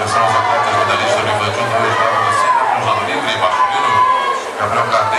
Nessa nossa quarta, jornalista Ivan Júnior, Jovem o Cruzado Livre, Baixo Gabriel Carlos.